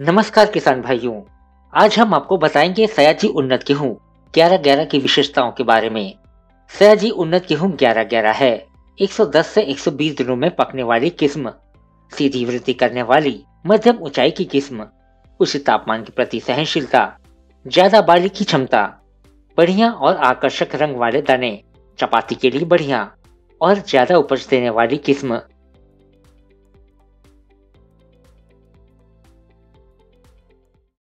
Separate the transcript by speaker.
Speaker 1: नमस्कार किसान भाइयों, आज हम आपको बताएँगे सयाजी उन्नत गेहूँ, ग्यारह ग्यारह की विशेषताओं के बारे में। सयाजी उन्नत गेहूँ ग्यारह ग्यारह है 110 से 120 दिनों में पकने वाली किस्म, सीधी वृद्धि करने वाली मध्यम ऊंचाई की किस्म उच्च तापमान के प्रति सहनशीलता, ज़्यादा बाली की क्षमता, बढ़िया और आकर्षक रंग वाले दाने, चपाती के लिए बढ़िया और ज़्यादा उपज देने वाली किस्म